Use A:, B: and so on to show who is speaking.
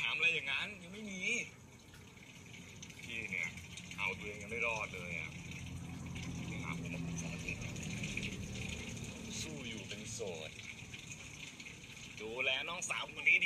A: ถามอะไรอย่างนั้น ยังไม่มี พี่เนี่ยเอาตัวเองยังไม่รอดเลยอะยังหาผมมาปรึกษาพี่ะสู้อยู่เป็นโสด ดูแลน้องสาวคนนี้ดิ